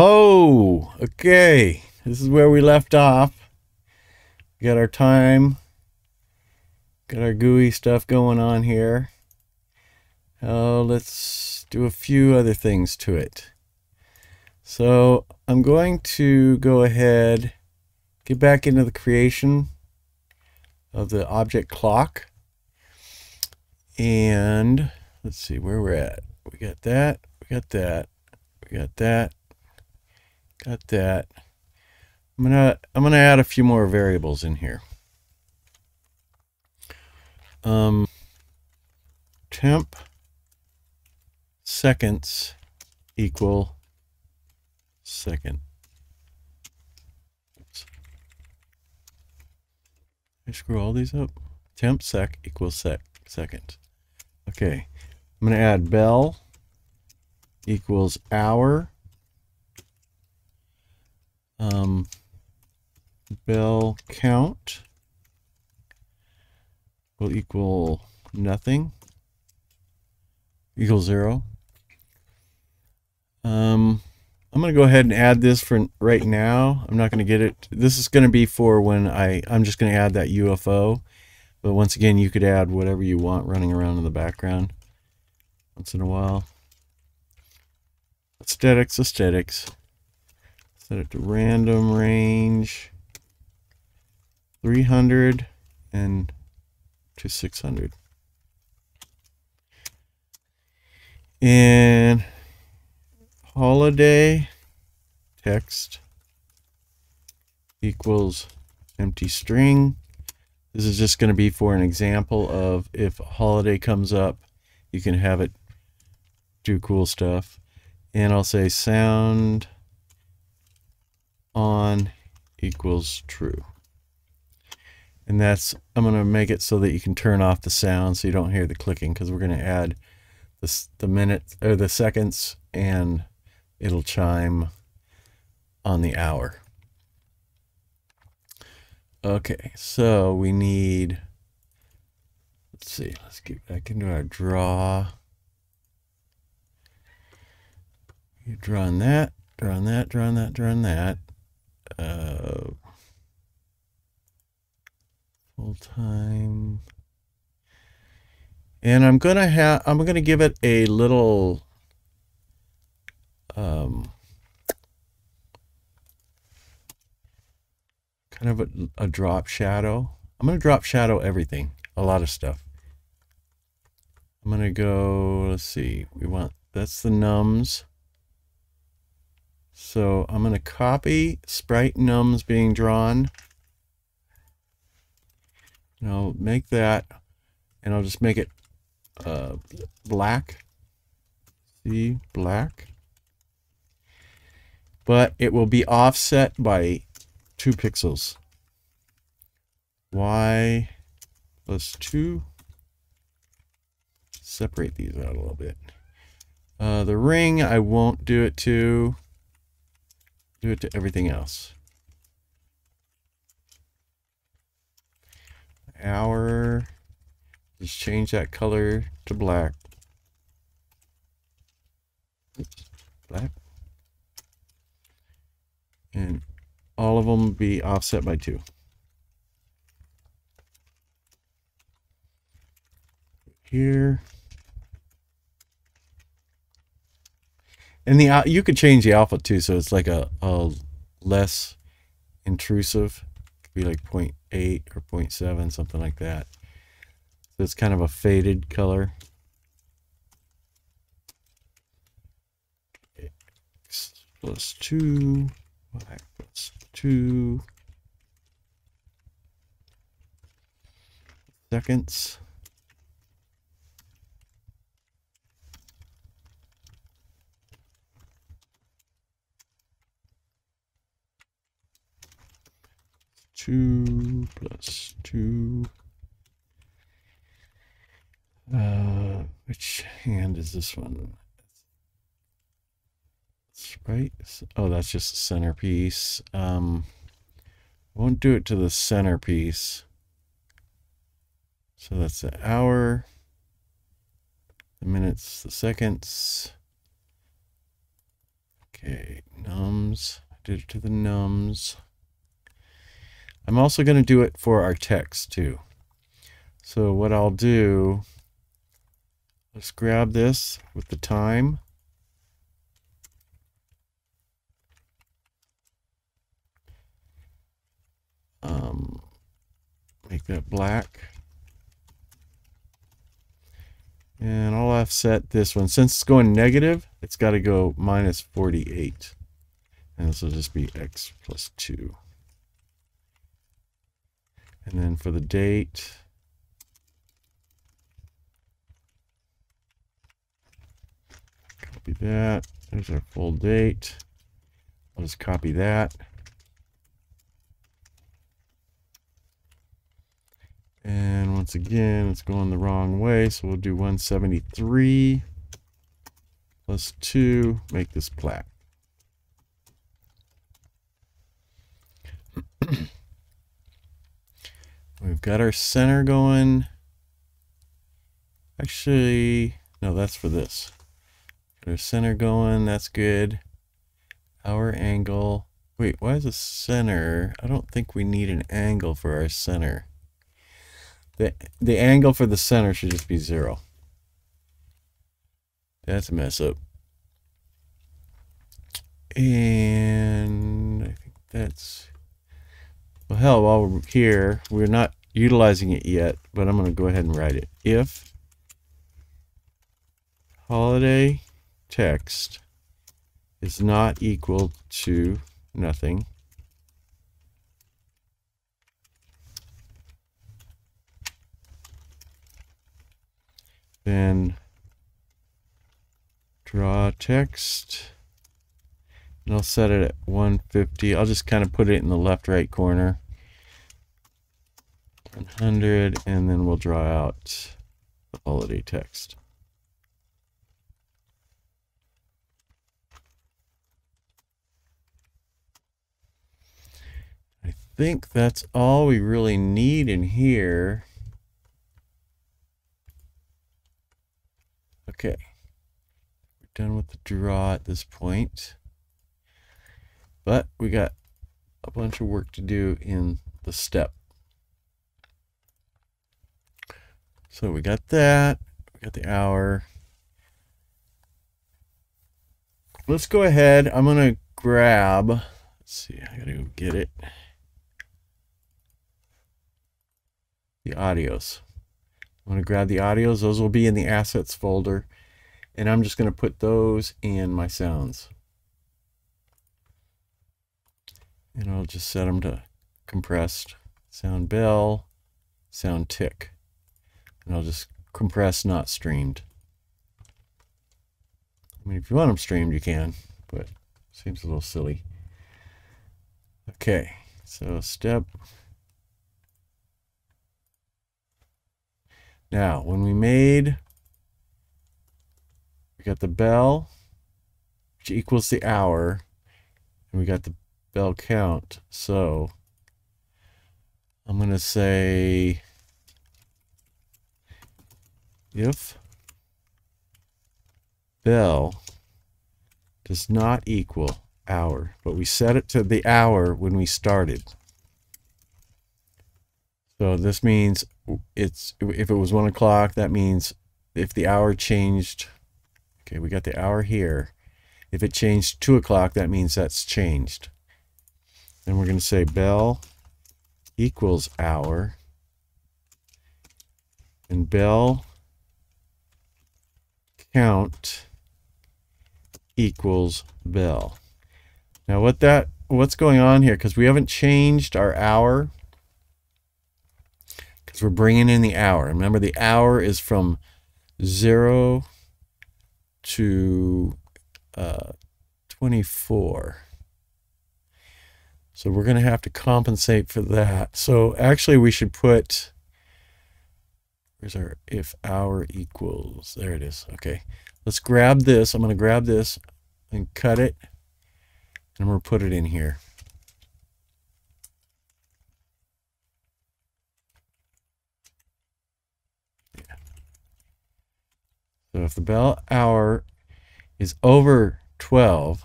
ho! Okay, this is where we left off. Got our time, got our GUI stuff going on here. Uh, let's do a few other things to it. So I'm going to go ahead, get back into the creation of the object clock. And let's see where we're at. We got that, we got that, we got that, got that. I'm gonna I'm gonna add a few more variables in here. Um, temp seconds equal second. I screw all these up. Temp sec equals sec second. Okay, I'm gonna add bell equals hour. Um, bell count will equal nothing equal zero um I'm going to go ahead and add this for right now. I'm not going to get it. This is going to be for when I, I'm just going to add that UFO. But once again, you could add whatever you want running around in the background once in a while. Aesthetics, aesthetics. Set it to random range 300 and to 600. And holiday text equals empty string. This is just going to be for an example of if holiday comes up, you can have it do cool stuff. And I'll say sound on equals true. And that's, I'm going to make it so that you can turn off the sound so you don't hear the clicking because we're going to add the, the minutes or the seconds and it'll chime on the hour. Okay, so we need, let's see, let's get back into our draw. You're drawing that, drawing that, drawing that, drawing that. Uh, full time. And I'm gonna have, I'm gonna give it a little um, kind of a, a drop shadow. I'm going to drop shadow everything, a lot of stuff. I'm going to go, let's see, we want, that's the nums. So I'm going to copy sprite nums being drawn. And I'll make that, and I'll just make it uh, black. See, black but it will be offset by two pixels. Y plus two. Separate these out a little bit. Uh, the ring, I won't do it to. Do it to everything else. Hour. Just change that color to black. Oops, black and all of them be offset by two. Here. And the you could change the alpha too, so it's like a, a less intrusive. It could be like 0.8 or 0.7, something like that. So it's kind of a faded color. Plus 2 y 2 seconds. Two plus two. Uh, which hand is this one? right? Oh, that's just a centerpiece. Um, won't do it to the centerpiece. So that's the hour, the minutes, the seconds. Okay, nums. I did it to the nums. I'm also going to do it for our text too. So what I'll do, let's grab this with the time. Um, make that black. And I'll offset this one. Since it's going negative, it's got to go minus 48. And this will just be x plus 2. And then for the date, copy that. There's our full date. I'll just copy that. And once again, it's going the wrong way. So we'll do 173 plus 2, make this black. We've got our center going. Actually, no, that's for this. Got our center going, that's good. Our angle. Wait, why is the center? I don't think we need an angle for our center. The, the angle for the center should just be zero. That's a mess up. And I think that's, well, hell, while we're here, we're not utilizing it yet, but I'm going to go ahead and write it. If holiday text is not equal to nothing, then draw text and I'll set it at 150 I'll just kind of put it in the left right corner 100 and then we'll draw out the holiday text I think that's all we really need in here Okay. We're done with the draw at this point. But we got a bunch of work to do in the step. So we got that. We got the hour. Let's go ahead. I'm going to grab, let's see, I got to go get it. The audios. I'm going to grab the audios. Those will be in the assets folder. And I'm just going to put those in my sounds. And I'll just set them to compressed sound bell, sound tick. And I'll just compress not streamed. I mean, if you want them streamed, you can, but seems a little silly. Okay, so step Now, when we made, we got the bell, which equals the hour, and we got the bell count. So I'm going to say if bell does not equal hour, but we set it to the hour when we started. So this means it's if it was one o'clock, that means if the hour changed, okay, we got the hour here. If it changed two o'clock, that means that's changed. Then we're going to say bell equals hour. And bell count equals bell. Now what that what's going on here because we haven't changed our hour because we're bringing in the hour. Remember, the hour is from 0 to uh, 24. So we're going to have to compensate for that. So actually, we should put, where's our if hour equals, there it is. Okay, let's grab this. I'm going to grab this and cut it, and I'm going to put it in here. So if the bell hour is over 12,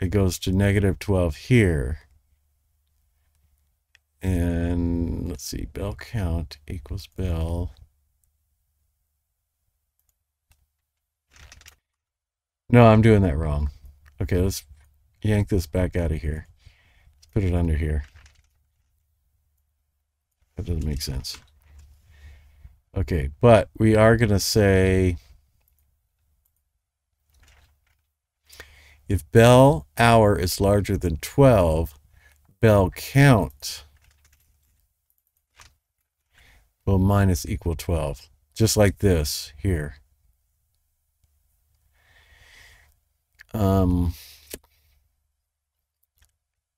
it goes to negative 12 here. And let's see, bell count equals bell. No, I'm doing that wrong. Okay, let's yank this back out of here. Let's put it under here. That doesn't make sense. Okay, but we are going to say if bell hour is larger than 12, bell count will minus equal 12. Just like this here. Um,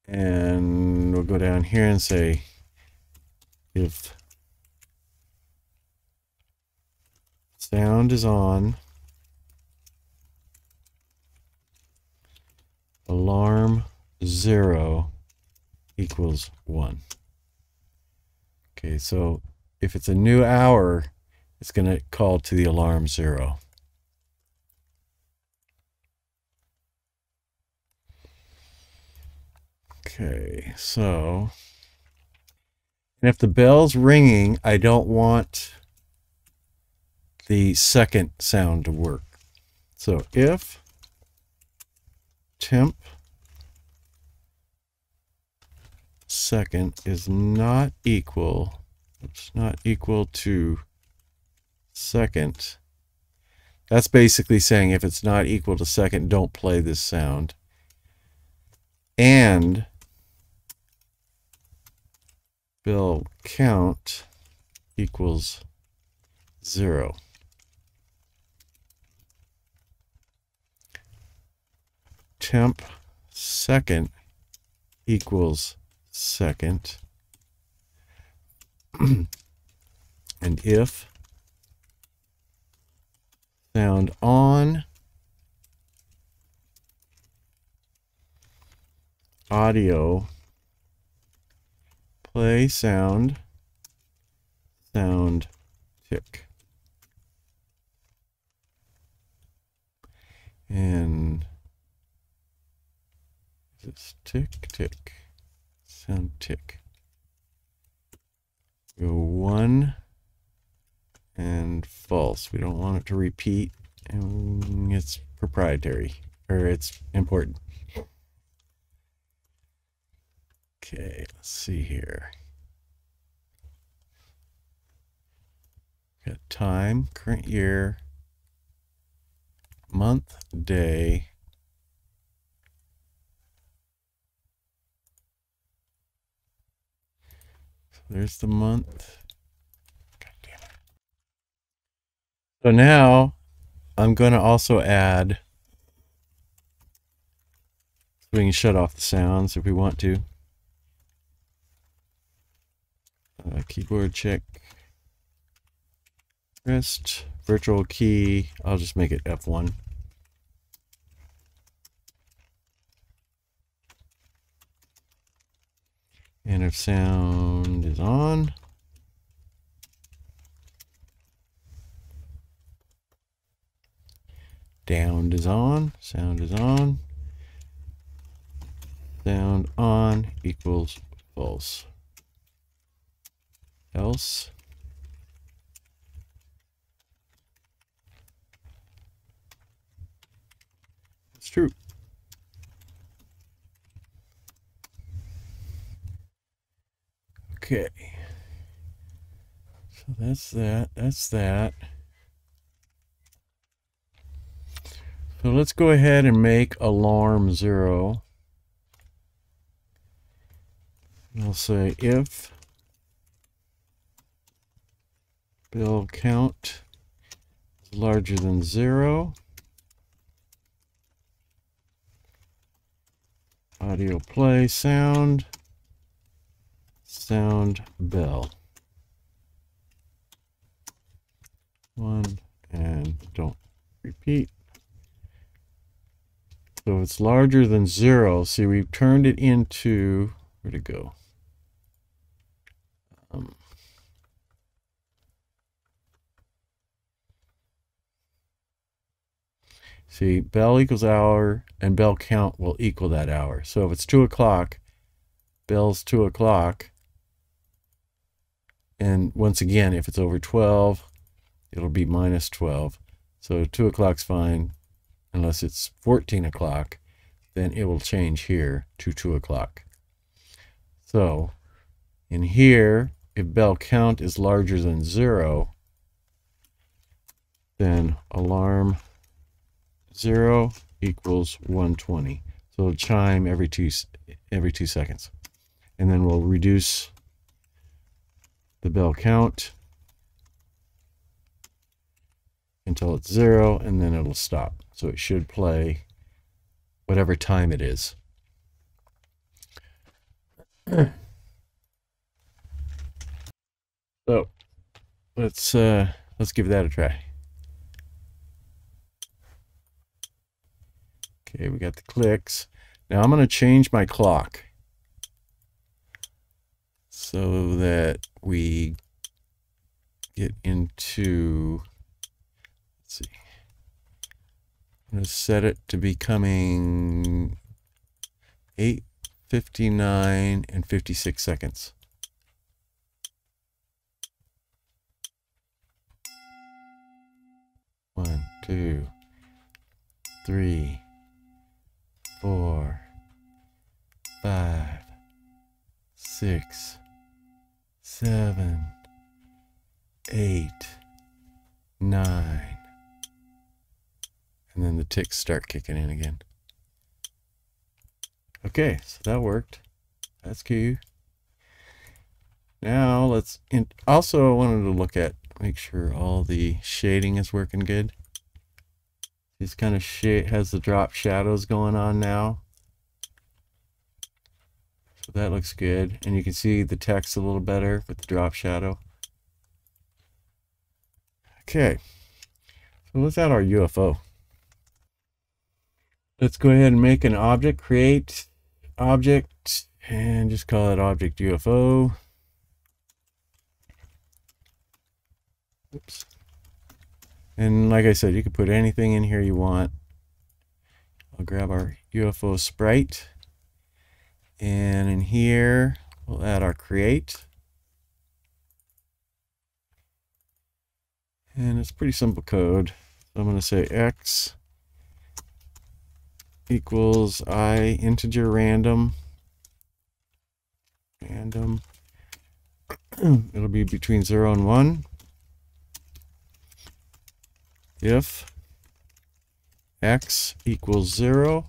and we'll go down here and say if sound is on, alarm zero equals one. Okay, so if it's a new hour, it's going to call to the alarm zero. Okay, so and if the bell's ringing, I don't want the second sound to work. So if temp second is not equal, it's not equal to second, that's basically saying if it's not equal to second, don't play this sound. And bell count equals zero. Temp second equals second. and if sound on audio play sound sound tick. And this tick tick? Sound tick. Go one and false. We don't want it to repeat and it's proprietary or it's important Okay, let's see here. Got time, current year, month, day. So there's the month. So now I'm going to also add, so we can shut off the sounds if we want to. Uh, keyboard check. Rest. Virtual key. I'll just make it F1. And if sound is on. Sound is on. Sound is on. Sound on equals false else. It's true. Okay. So that's that. That's that. So let's go ahead and make alarm zero. I'll say if Bell count is larger than zero. Audio play sound. Sound bell. One and don't repeat. So it's larger than zero. See, we've turned it into, where'd it go? Um, See, bell equals hour and bell count will equal that hour. So if it's 2 o'clock, bell's 2 o'clock. And once again, if it's over 12, it'll be minus 12. So 2 o'clock's fine unless it's 14 o'clock. Then it will change here to 2 o'clock. So in here, if bell count is larger than 0, then alarm 0 equals 120. So it'll chime every two every two seconds. And then we'll reduce the bell count until it's zero and then it'll stop. So it should play whatever time it is. so let's uh let's give that a try. Okay, we got the clicks. Now I'm going to change my clock so that we get into, let's see, I'm going to set it to becoming 8.59 and 56 seconds. One, two, three, four, five, six, seven, eight, nine. And then the ticks start kicking in again. Okay, so that worked. That's cute. Now let's, also I wanted to look at, make sure all the shading is working good. This kind of shit has the drop shadows going on now. So that looks good. And you can see the text a little better with the drop shadow. Okay. So let's add our UFO. Let's go ahead and make an object, create object, and just call it object UFO. Oops. And like I said, you can put anything in here you want. I'll grab our UFO sprite. And in here, we'll add our create. And it's pretty simple code. So I'm going to say x equals i integer random. Random. It'll be between 0 and 1 if x equals 0,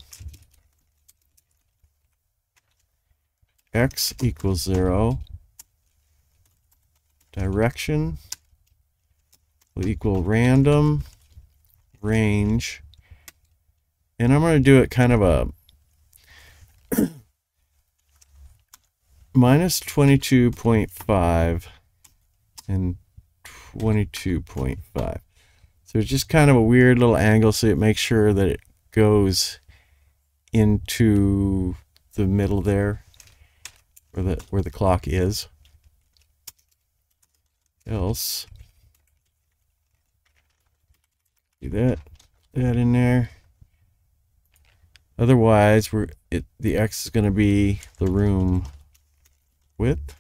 x equals 0, direction will equal random range. And I'm going to do it kind of a minus 22.5 and 22.5. So it's just kind of a weird little angle so it makes sure that it goes into the middle there where the where the clock is. Else do that that in there. Otherwise we're it the X is gonna be the room width.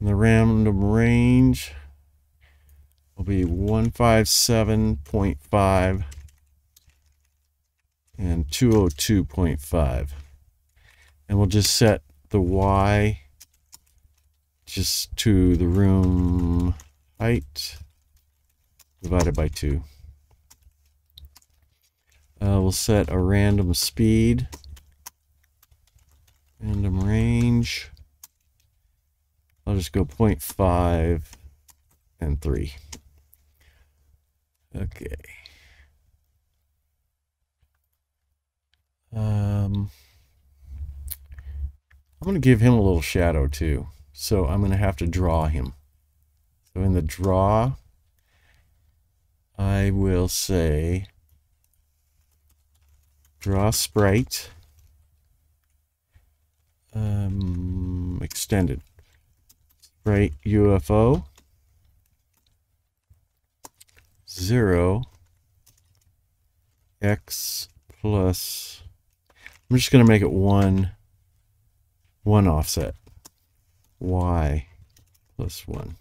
And the random range will be 157.5 and 202.5. And we'll just set the Y just to the room height divided by 2. Uh, we'll set a random speed, random range. I'll just go 0.5 and 3. Okay. Um, I'm going to give him a little shadow too. So I'm going to have to draw him. So in the draw, I will say draw sprite um, extended sprite UFO 0 x plus, I'm just going to make it one, one offset, y plus one.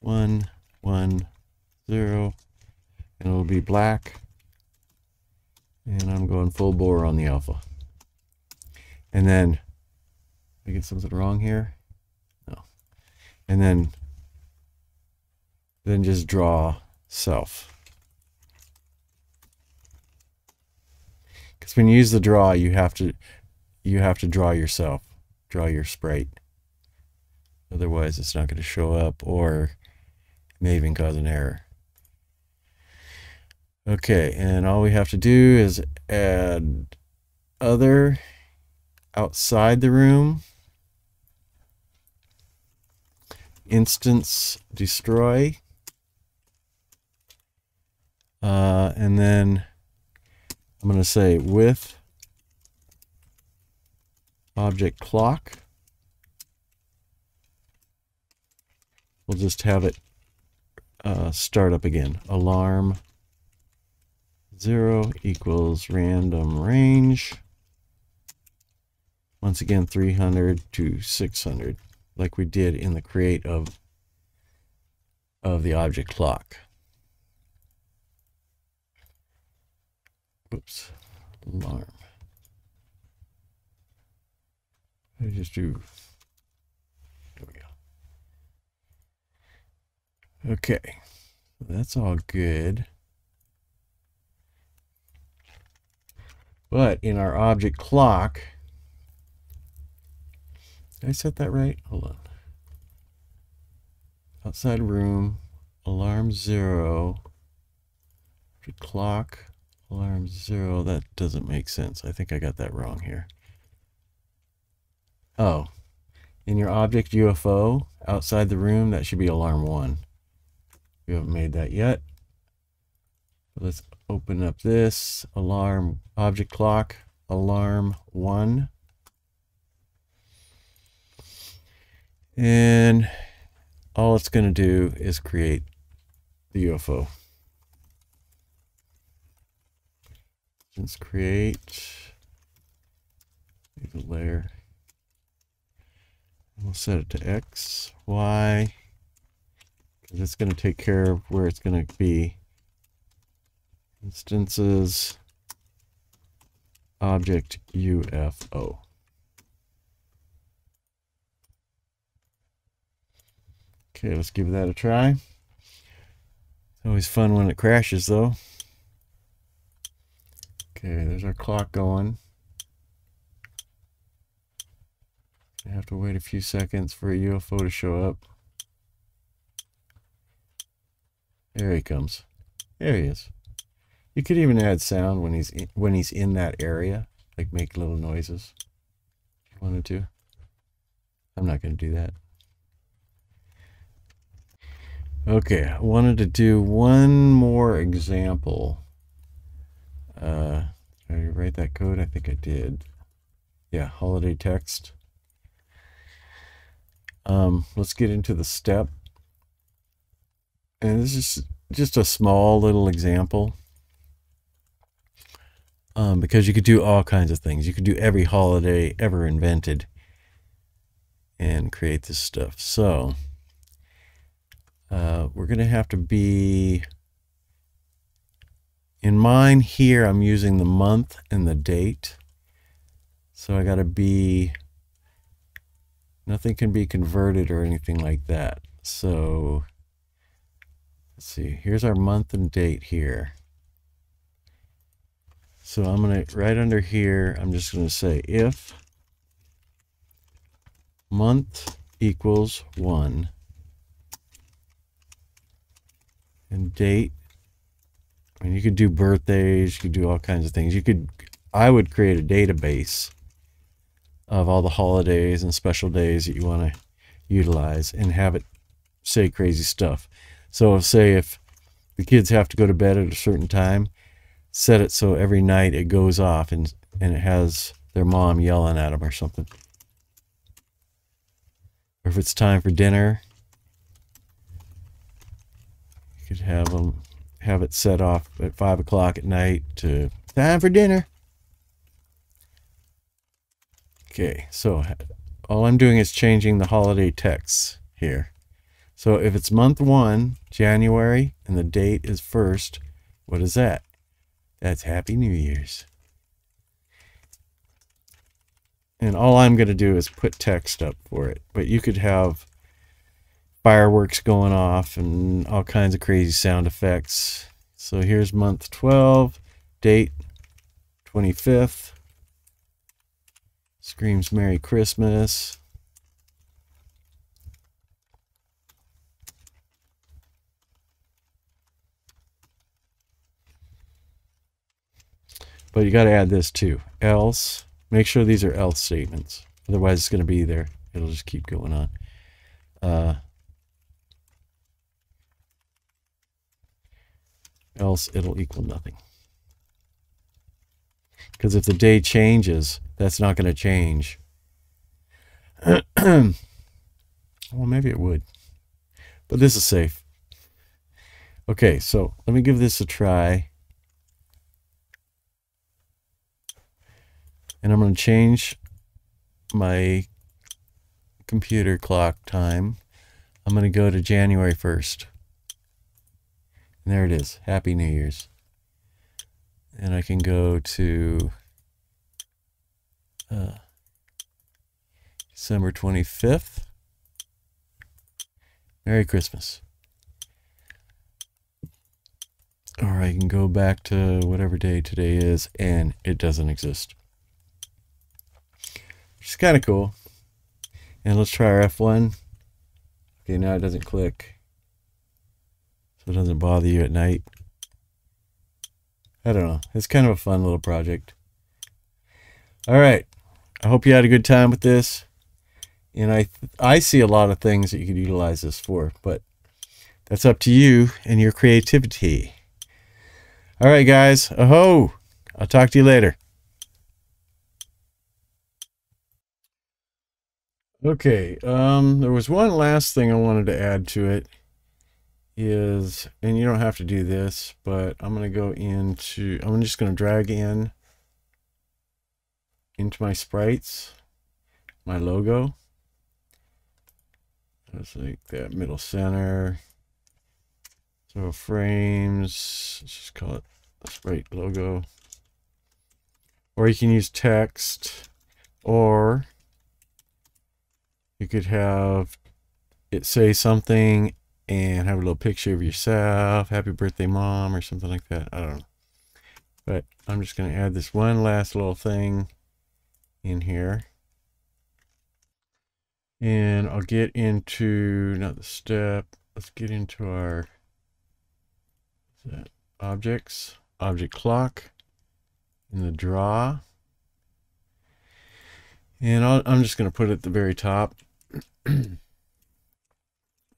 One, one, zero, and it'll be black. And I'm going full bore on the alpha. And then, I get something wrong here? No. And then, then just draw self. Because when you use the draw, you have to you have to draw yourself, draw your sprite. Otherwise, it's not going to show up, or may even cause an error. Okay, and all we have to do is add other outside the room, instance destroy, uh, and then I'm going to say with object clock. We'll just have it uh, start up again. Alarm 0 equals random range. Once again, 300 to 600, like we did in the create of, of the object clock. Oops, alarm. I just do. There we go. Okay, that's all good. But in our object clock, did I set that right? Hold on. Outside room, alarm zero, clock, Alarm zero. That doesn't make sense. I think I got that wrong here. Oh, in your object UFO outside the room, that should be alarm one. We haven't made that yet. Let's open up this alarm object clock alarm one. And all it's going to do is create the UFO. Let's create the layer. We'll set it to X, Y, because it's going to take care of where it's going to be. Instances, object UFO. Okay, let's give that a try. It's always fun when it crashes though. Okay, there's our clock going. I have to wait a few seconds for a UFO to show up. There he comes. There he is. You could even add sound when he's in, when he's in that area, like make little noises. If you wanted to. I'm not going to do that. Okay, I wanted to do one more example uh, did I write that code? I think I did. Yeah, holiday text. Um, let's get into the step. And this is just a small little example. Um, because you could do all kinds of things. You could do every holiday ever invented and create this stuff. So uh, we're going to have to be in mine here, I'm using the month and the date. So I got to be, nothing can be converted or anything like that. So let's see, here's our month and date here. So I'm going to, right under here, I'm just going to say if month equals 1 and date Mean, you could do birthdays, you could do all kinds of things. You could, I would create a database of all the holidays and special days that you want to utilize and have it say crazy stuff. So, say if the kids have to go to bed at a certain time, set it so every night it goes off and and it has their mom yelling at them or something. Or if it's time for dinner, you could have them have it set off at five o'clock at night to time for dinner. Okay, so all I'm doing is changing the holiday texts here. So if it's month one, January, and the date is first, what is that? That's Happy New Year's. And all I'm going to do is put text up for it. But you could have fireworks going off and all kinds of crazy sound effects. So here's month 12, date 25th. Screams Merry Christmas. But you got to add this too. Else, make sure these are else statements. Otherwise, it's going to be there. It'll just keep going on. Uh, else, it'll equal nothing. Because if the day changes, that's not going to change. well, maybe it would. But this is safe. Okay, so let me give this a try. and I'm going to change my computer clock time. I'm going to go to January 1st. And there it is. Happy New Year's. And I can go to uh, December 25th. Merry Christmas. Or I can go back to whatever day today is, and it doesn't exist. Which is kind of cool. And let's try our F1. Okay, now it doesn't click. So it doesn't bother you at night. I don't know. It's kind of a fun little project. All right. I hope you had a good time with this. And I I see a lot of things that you could utilize this for, but that's up to you and your creativity. All right, guys. Aho! I'll talk to you later. Okay, um, there was one last thing I wanted to add to it is, and you don't have to do this, but I'm going to go into, I'm just going to drag in into my sprites, my logo. It's like that middle center. So frames, let's just call it sprite logo. Or you can use text or you could have it say something and have a little picture of yourself, happy birthday mom or something like that. I don't know. But I'm just going to add this one last little thing in here. And I'll get into, not the step, let's get into our objects, object clock in the draw. And i am just going to put it at the very top.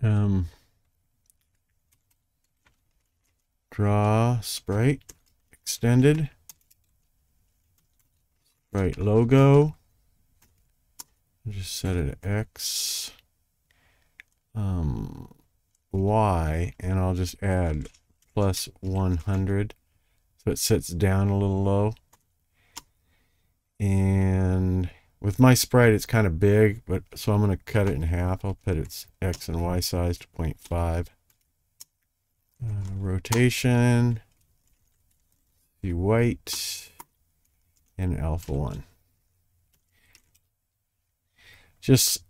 um, draw sprite extended. Sprite logo. Just set it X. Um, Y and I'll just add plus 100 so it sits down a little low. And with my sprite, it's kind of big, but so I'm going to cut it in half. I'll put its X and Y size to 0.5. Uh, rotation, the white, and alpha 1. Just,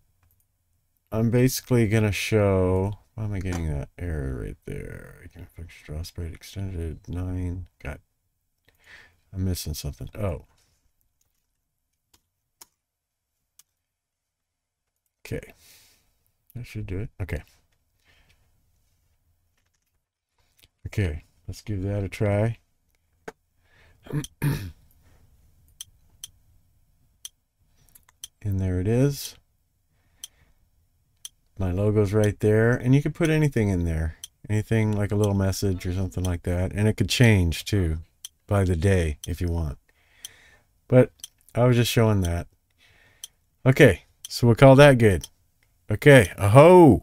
I'm basically going to show, why am I getting that error right there? I can fix draw sprite extended 9. Got, I'm missing something. Oh. Okay. That should do it. Okay. Okay, let's give that a try. and there it is. My logo's right there. And you could put anything in there. Anything like a little message or something like that. And it could change too by the day if you want. But I was just showing that. Okay. So we'll call that good. Okay. Aho!